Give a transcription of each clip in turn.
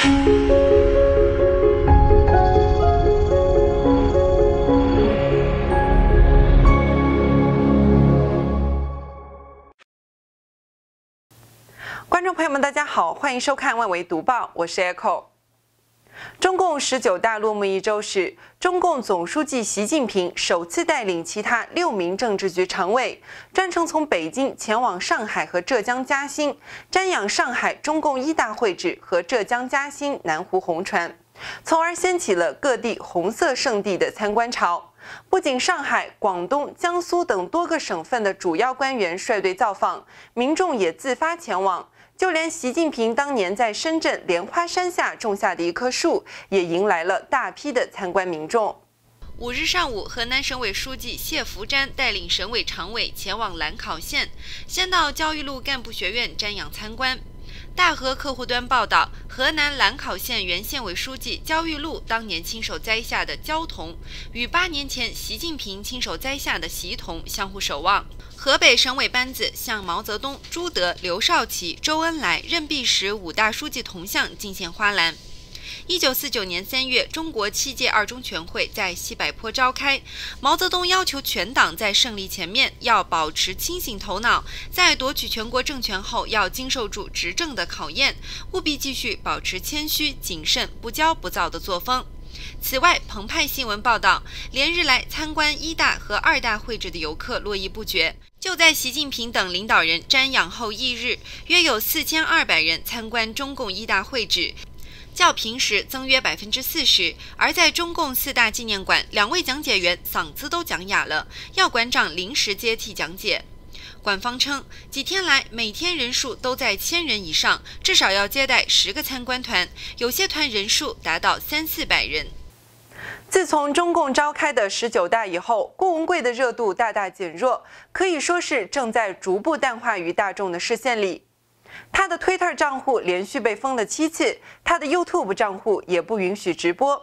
观众朋友们，大家好，欢迎收看《外围读报》，我是 Echo。中共十九大落幕一周时，中共总书记习近平首次带领其他六名政治局常委，专程从北京前往上海和浙江嘉兴，瞻仰上海中共一大会址和浙江嘉兴南湖红船，从而掀起了各地红色圣地的参观潮。不仅上海、广东、江苏等多个省份的主要官员率队造访，民众也自发前往。就连习近平当年在深圳莲花山下种下的一棵树，也迎来了大批的参观民众。五日上午，河南省委书记谢福瞻带领省委常委前往兰考县，先到焦裕禄干部学院瞻仰参观。大河客户端报道，河南兰考县原县委书记焦裕禄当年亲手栽下的焦桐，与八年前习近平亲手栽下的习桐相互守望。河北省委班子向毛泽东、朱德、刘少奇、周恩来、任弼时五大书记铜像敬献花篮。一九四九年三月，中国七届二中全会在西柏坡召开。毛泽东要求全党在胜利前面要保持清醒头脑，在夺取全国政权后要经受住执政的考验，务必继续保持谦虚、谨慎、不骄不躁的作风。此外，澎湃新闻报道，连日来参观一大和二大会址的游客络绎不绝。就在习近平等领导人瞻仰后翌日，约有四千二百人参观中共一大会址，较平时增约百分之四十。而在中共四大纪念馆，两位讲解员嗓子都讲哑了，要馆长临时接替讲解。馆方称，几天来每天人数都在千人以上，至少要接待十个参观团，有些团人数达到三四百人。自从中共召开的十九大以后，郭文贵的热度大大减弱，可以说是正在逐步淡化于大众的视线里。他的 Twitter 账户连续被封了七次，他的 YouTube 账户也不允许直播。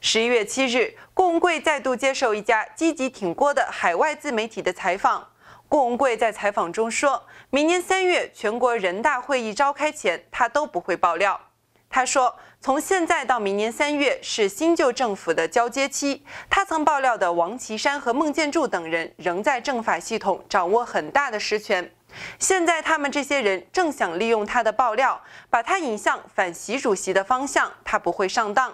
十一月七日，顾文贵再度接受一家积极挺郭的海外自媒体的采访。顾文贵在采访中说，明年三月全国人大会议召开前，他都不会爆料。他说，从现在到明年三月是新旧政府的交接期，他曾爆料的王岐山和孟建柱等人仍在政法系统掌握很大的实权。现在他们这些人正想利用他的爆料，把他引向反习主席的方向，他不会上当。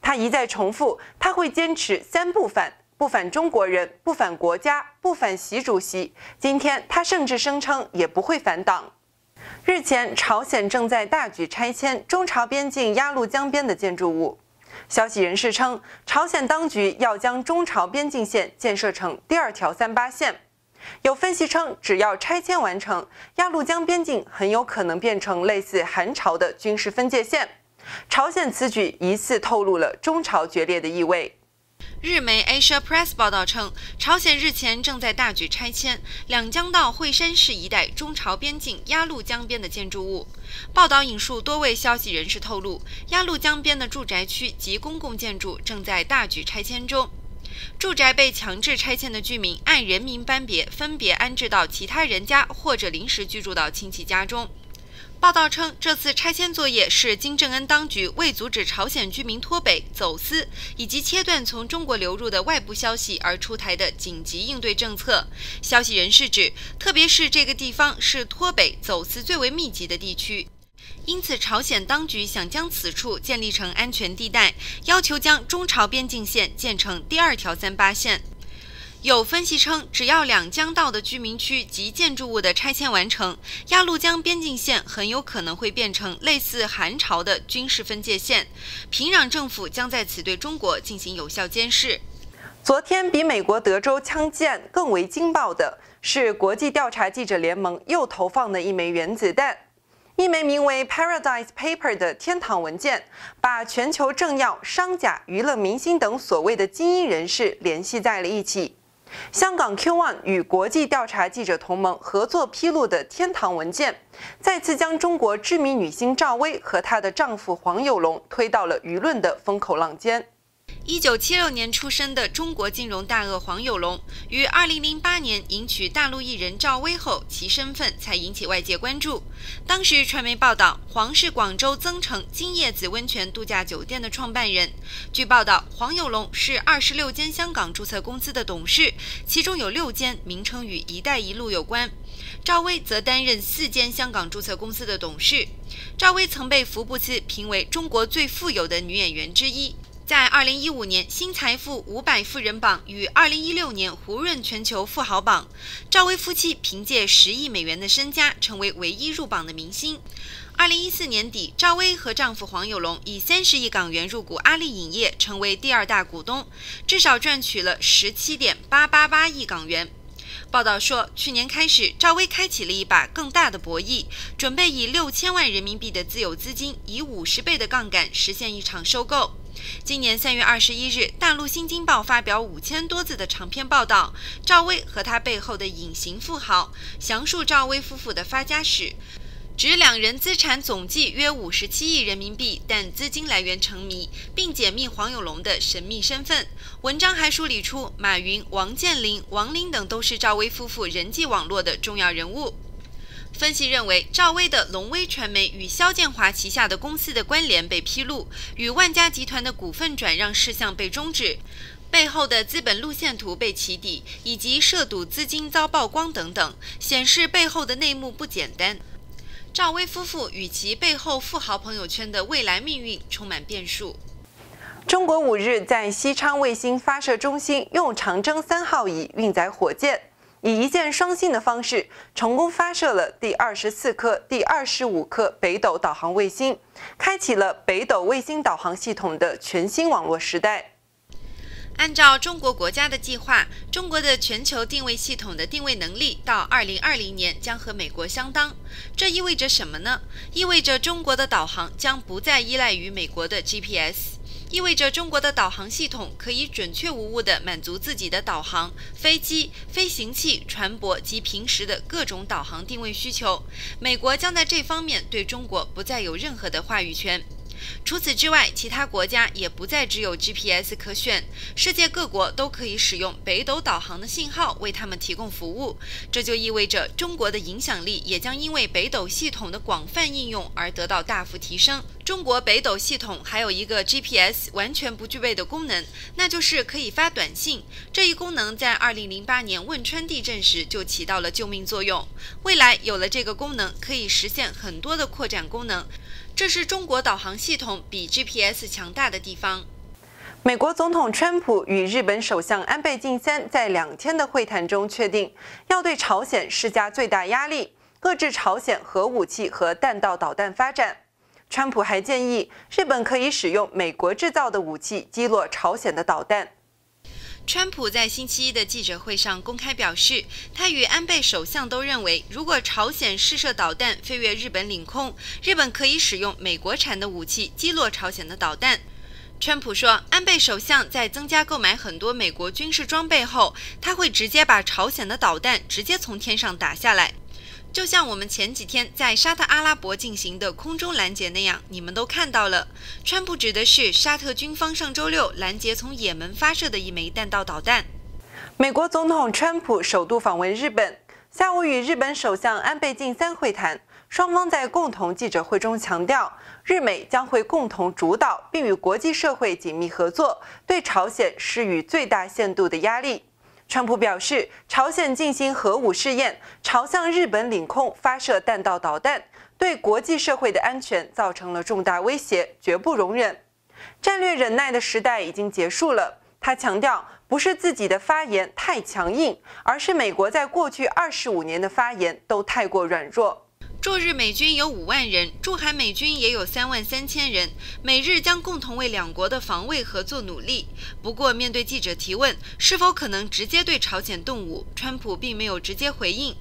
他一再重复，他会坚持三不反。不反中国人，不反国家，不反习主席。今天他甚至声称也不会反党。日前，朝鲜正在大举拆迁中朝边境鸭绿江边的建筑物。消息人士称，朝鲜当局要将中朝边境线建设成第二条三八线。有分析称，只要拆迁完成，鸭绿江边境很有可能变成类似韩朝的军事分界线。朝鲜此举疑似透露了中朝决裂的意味。日媒 Asia Press 报道称，朝鲜日前正在大举拆迁两江道惠山市一带中朝边境鸭绿江边的建筑物。报道引述多位消息人士透露，鸭绿江边的住宅区及公共建筑正在大举拆迁中。住宅被强制拆迁的居民按人民班别分别安置到其他人家，或者临时居住到亲戚家中。报道称，这次拆迁作业是金正恩当局为阻止朝鲜居民脱北、走私以及切断从中国流入的外部消息而出台的紧急应对政策。消息人士指，特别是这个地方是脱北、走私最为密集的地区，因此朝鲜当局想将此处建立成安全地带，要求将中朝边境线建成第二条三八线。有分析称，只要两江道的居民区及建筑物的拆迁完成，鸭绿江边境线很有可能会变成类似韩朝的军事分界线。平壤政府将在此对中国进行有效监视。昨天，比美国德州枪击案更为惊爆的是，国际调查记者联盟又投放了一枚原子弹。一枚名为 Paradise Paper 的天堂文件，把全球政要、商贾、娱乐明星等所谓的精英人士联系在了一起。香港 Q One 与国际调查记者同盟合作披露的天堂文件，再次将中国知名女星赵薇和她的丈夫黄有龙推到了舆论的风口浪尖。一九七六年出生的中国金融大鳄黄有龙，于二零零八年迎娶大陆艺人赵薇后，其身份才引起外界关注。当时传媒报道，黄是广州增城金叶子温泉度假酒店的创办人。据报道，黄有龙是二十六间香港注册公司的董事，其中有六间名称与“一带一路”有关。赵薇则担任四间香港注册公司的董事。赵薇曾被福布斯评为中国最富有的女演员之一。在二零一五年新财富五百富人榜与二零一六年胡润全球富豪榜，赵薇夫妻凭借十亿美元的身家成为唯一入榜的明星。二零一四年底，赵薇和丈夫黄有龙以三十亿港元入股阿里影业，成为第二大股东，至少赚取了十七点八八八亿港元。报道说，去年开始，赵薇开启了一把更大的博弈，准备以六千万人民币的自有资金，以五十倍的杠杆实现一场收购。今年三月二十一日，大陆《新京报》发表五千多字的长篇报道，赵薇和她背后的隐形富豪，详述赵薇夫妇的发家史，指两人资产总计约五十七亿人民币，但资金来源成谜，并解密黄有龙的神秘身份。文章还梳理出马云、王健林、王林等都是赵薇夫妇人际网络的重要人物。分析认为，赵薇的龙威传媒与肖建华旗下的公司的关联被披露，与万家集团的股份转让事项被终止，背后的资本路线图被起底，以及涉赌资金遭曝光等等，显示背后的内幕不简单。赵薇夫妇与其背后富豪朋友圈的未来命运充满变数。中国五日在西昌卫星发射中心用长征三号乙运载火箭。以一箭双星的方式，成功发射了第二十四颗、第二十五颗北斗导航卫星，开启了北斗卫星导航系统的全新网络时代。按照中国国家的计划，中国的全球定位系统的定位能力到二零二零年将和美国相当。这意味着什么呢？意味着中国的导航将不再依赖于美国的 GPS。意味着中国的导航系统可以准确无误地满足自己的导航、飞机、飞行器、船舶及平时的各种导航定位需求。美国将在这方面对中国不再有任何的话语权。除此之外，其他国家也不再只有 GPS 可选，世界各国都可以使用北斗导航的信号为他们提供服务。这就意味着中国的影响力也将因为北斗系统的广泛应用而得到大幅提升。中国北斗系统还有一个 GPS 完全不具备的功能，那就是可以发短信。这一功能在2008年汶川地震时就起到了救命作用。未来有了这个功能，可以实现很多的扩展功能。这是中国导航系统比 GPS 强大的地方。美国总统川普与日本首相安倍晋三在两天的会谈中确定，要对朝鲜施加最大压力，遏制朝鲜核武器和弹道导弹发展。川普还建议日本可以使用美国制造的武器击落朝鲜的导弹。川普在星期一的记者会上公开表示，他与安倍首相都认为，如果朝鲜试射导弹飞越日本领空，日本可以使用美国产的武器击落朝鲜的导弹。川普说，安倍首相在增加购买很多美国军事装备后，他会直接把朝鲜的导弹直接从天上打下来。就像我们前几天在沙特阿拉伯进行的空中拦截那样，你们都看到了。川普指的是沙特军方上周六拦截从也门发射的一枚弹道导弹。美国总统川普首度访问日本，下午与日本首相安倍晋三会谈，双方在共同记者会中强调，日美将会共同主导并与国际社会紧密合作，对朝鲜施予最大限度的压力。川普表示，朝鲜进行核武试验，朝向日本领空发射弹道导弹，对国际社会的安全造成了重大威胁，绝不容忍。战略忍耐的时代已经结束了。他强调，不是自己的发言太强硬，而是美国在过去二十五年的发言都太过软弱。驻日美军有五万人，驻韩美军也有三万三千人，美日将共同为两国的防卫合作努力。不过，面对记者提问是否可能直接对朝鲜动武，川普并没有直接回应。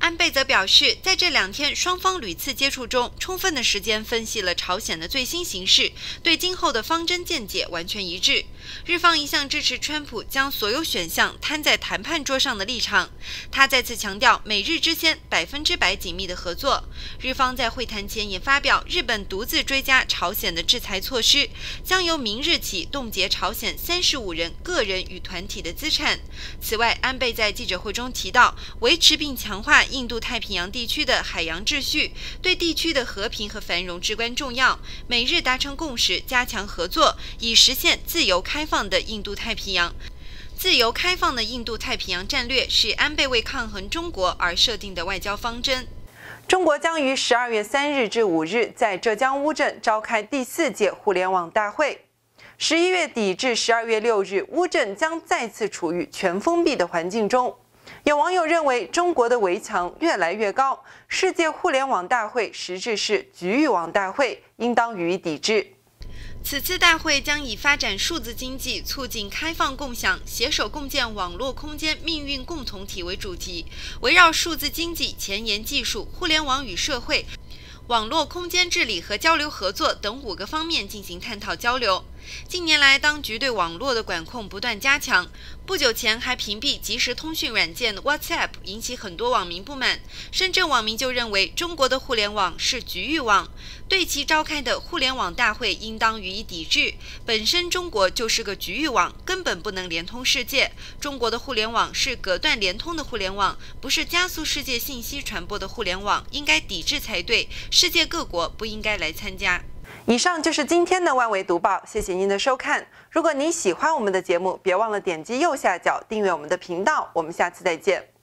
安倍则表示，在这两天双方屡次接触中，充分的时间分析了朝鲜的最新形势，对今后的方针见解完全一致。日方一向支持川普将所有选项摊在谈判桌上的立场。他再次强调，美日之间百分之百紧密的合作。日方在会谈前也发表，日本独自追加朝鲜的制裁措施，将由明日起冻结朝鲜三十五人个人与团体的资产。此外，安倍在记者会中提到，维持并强化。印度太平洋地区的海洋秩序对地区的和平和繁荣至关重要。美日达成共识，加强合作，以实现自由开放的印度太平洋。自由开放的印度太平洋战略是安倍为抗衡中国而设定的外交方针。中国将于十二月三日至五日在浙江乌镇召开第四届互联网大会。十一月底至十二月六日，乌镇将再次处于全封闭的环境中。有网友认为，中国的围墙越来越高，世界互联网大会实质是局域网大会，应当予以抵制。此次大会将以发展数字经济、促进开放共享、携手共建网络空间命运共同体为主题，围绕数字经济、前沿技术、互联网与社会。网络空间治理和交流合作等五个方面进行探讨交流。近年来，当局对网络的管控不断加强，不久前还屏蔽即时通讯软件 WhatsApp，引起很多网民不满。深圳网民就认为，中国的互联网是局域网，对其召开的互联网大会应当予以抵制。本身中国就是个局域网，根本不能连通世界。中国的互联网是隔断连通的互联网，不是加速世界信息传播的互联网，应该抵制才对。世界各国不应该来参加。以上就是今天的万维读报，谢谢您的收看。如果您喜欢我们的节目，别忘了点击右下角订阅我们的频道。我们下次再见。